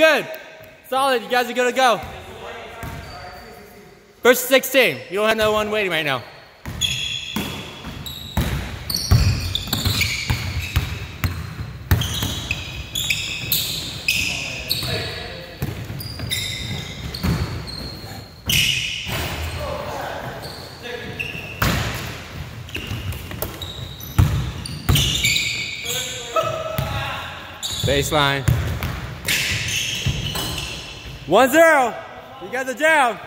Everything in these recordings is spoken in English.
Good. Solid. You guys are good to go. First 16. You don't have no one waiting right now. Baseline. One zero. You guys are down.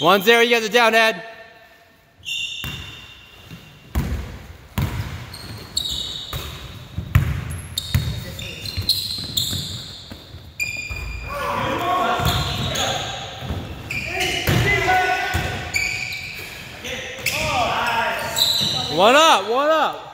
One zero, you guys are down, Ed. One up, one up.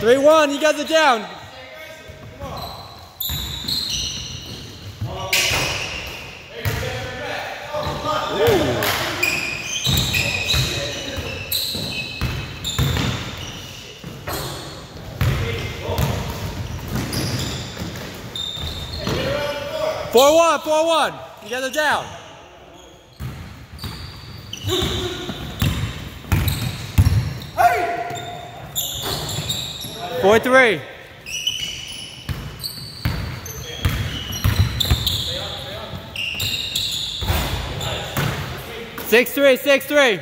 Three one, you guys are down. Four one, four one. You guys are down. Four three. Six three, six three.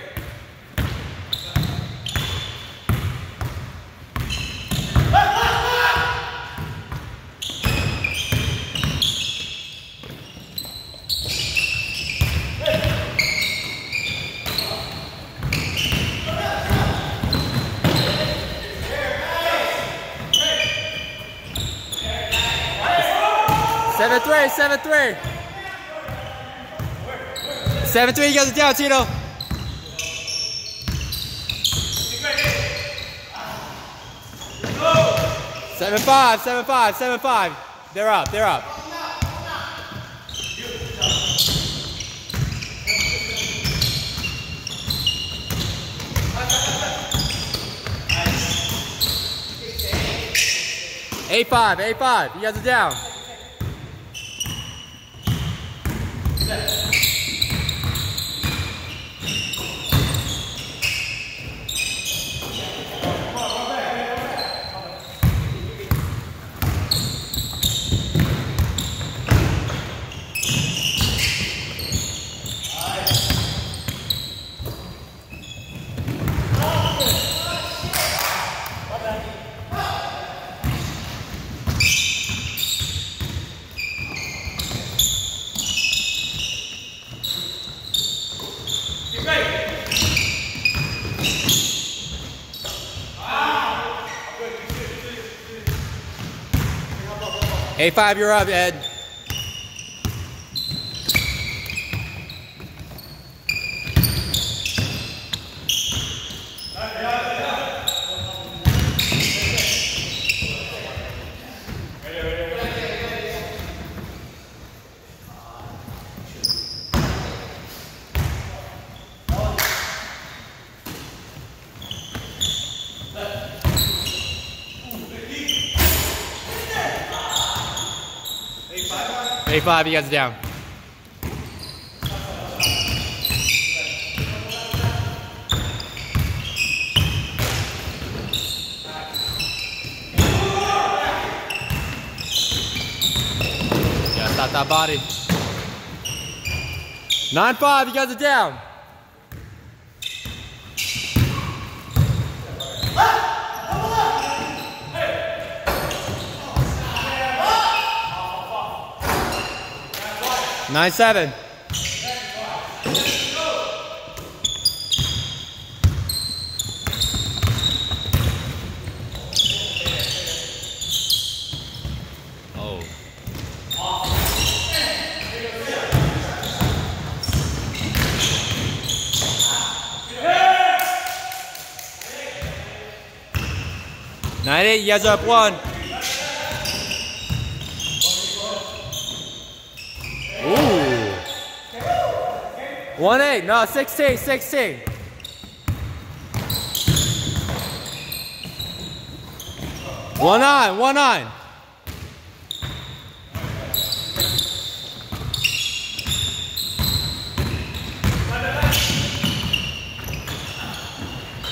Seven three, seven three. Seven three, you guys are down, Tito. Seven five, seven five, seven five. They're up, they're up. Eight five, eight five. You guys are down. Eight five, you're up, Ed. Eight five, you guys are down. Yeah, stop that body. Nine five, you guys are down. Nine seven. Oh. Nine eight, are up one. Ooh. One eight, no, 16, 16. One nine, one nine.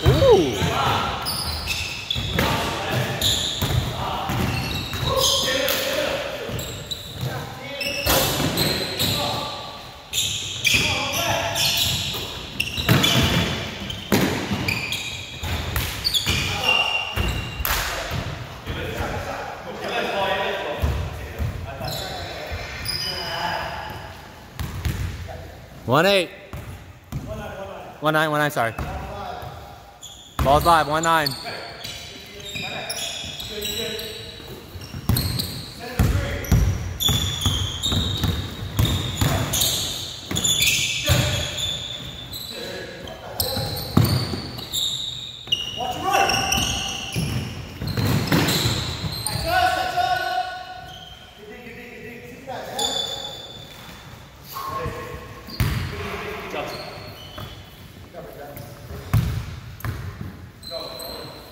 Ooh. One eight. One nine, one nine, sorry. Ball's live, one nine.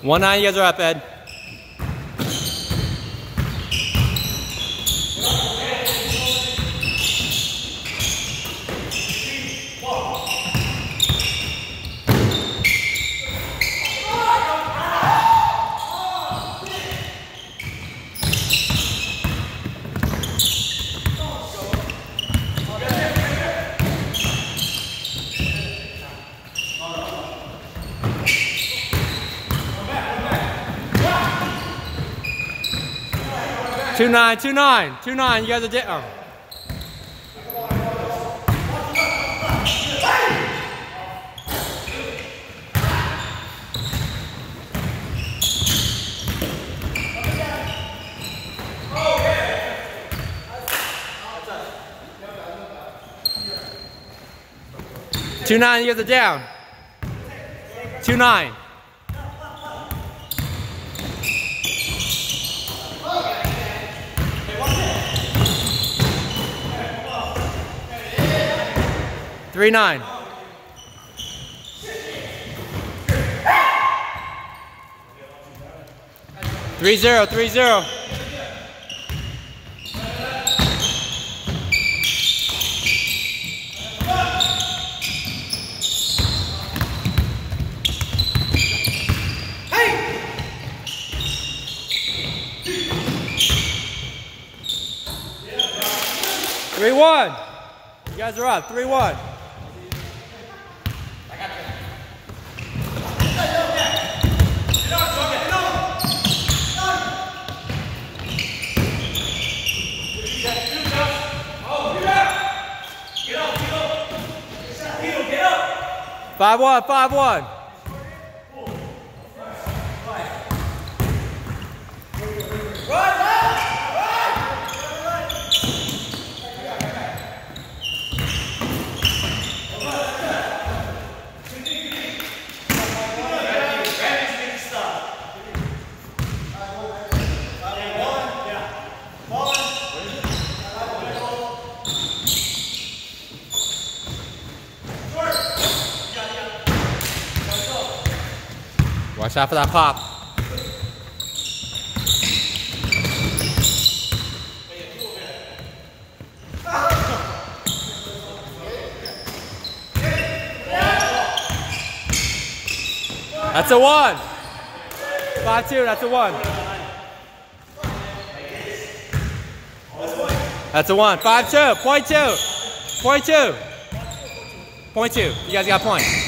One nine, you guys are up, Ed. Two nine, two nine, two nine. You guys are down. Two nine, you guys are down. Two nine. Three nine. Three zero, three zero. Three one. You guys are up. Three one. Five one, five one. Watch out for that pop. That's a one. Five two. That's a one. That's a one. Five two. Point two. Point two. Point two. You guys got points.